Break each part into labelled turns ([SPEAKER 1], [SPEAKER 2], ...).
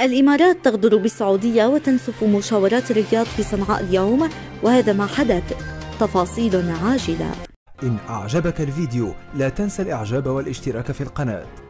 [SPEAKER 1] الإمارات تغدر بالسعودية وتنسف مشاورات الرياض في صنعاء اليوم وهذا ما حدث. تفاصيل عاجلة.
[SPEAKER 2] إن أعجبك الفيديو لا تنسى الإعجاب والاشتراك في القناة.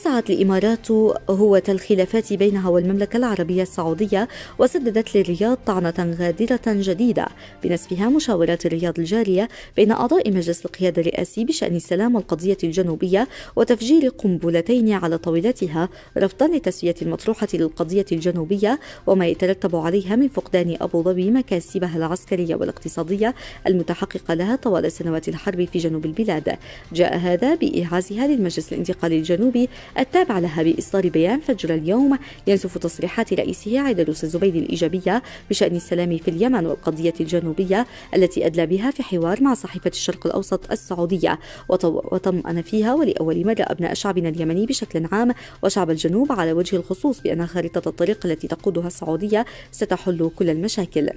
[SPEAKER 1] وسعت الإمارات هوة الخلافات بينها والمملكة العربية السعودية وسددت للرياض طعنة غادرة جديدة. بنسفها مشاورات الرياض الجارية بين أعضاء مجلس القيادة الرئاسي بشأن السلام والقضية الجنوبية وتفجير قنبلتين على طاولتها رفضا لتسوية المطروحة للقضية الجنوبية وما يترتب عليها من فقدان أبو ظبي مكاسبها العسكرية والاقتصادية المتحققة لها طوال سنوات الحرب في جنوب البلاد. جاء هذا بإيعازها للمجلس الانتقالي الجنوبي التابع لها بإصدار بيان فجر اليوم ينسف تصريحات رئيسه عيدروس الزبيدي الإيجابية بشأن السلام في اليمن والقضية الجنوبية التي أدلى بها في حوار مع صحيفة الشرق الأوسط السعودية. وطمأن فيها ولأول مرة أبناء شعبنا اليمني بشكل عام وشعب الجنوب على وجه الخصوص بأن خارطة الطريق التي تقودها السعودية ستحل كل المشاكل.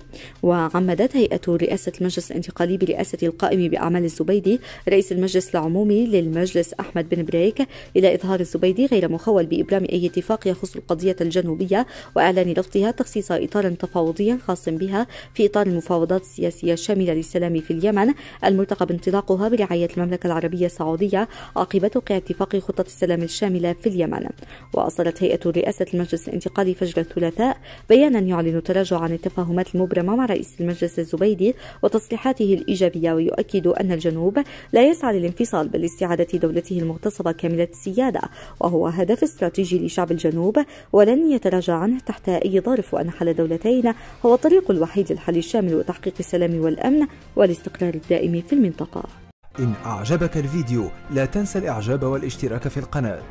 [SPEAKER 1] وعمدت هيئة رئاسة المجلس الانتقالي برئاسة القائم بأعمال الزبيدي رئيس المجلس العمومي للمجلس أحمد بن بريك إلى إظهار الزبيدي غير مخول بإبرام أي اتفاق يخص القضية الجنوبية وإعلان رفضها تخصيص إطار تفاوضي خاص بها في إطار المفاوضات السياسية الشاملة للسلام في اليمن. المرتقب انطلاقها برعاية المملكة العربية السعودية عقب توقيع اتفاق خطة السلام الشاملة في اليمن. وأصدرت هيئة رئاسة المجلس الانتقالي فجر الثلاثاء بيانا يعلن تراجع عن التفاهمات المبرمة مع رئيس المجلس الزبيدي وتصريحاته الإيجابية ويؤكد أن الجنوب لا يسعى للانفصال بل لاستعادة دولته المغتصبة كاملة السيادة. وهو هدف استراتيجي لشعب الجنوب ولن يتراجع عنه تحت أي ظرف وأن حل دولتين هو الطريق الوحيد للحل الشامل وتحقيق السلام والأمن والاستقرار الدائم في المنطقة.
[SPEAKER 2] إن أعجبك الفيديو لا تنسى الإعجاب والاشتراك في القناة.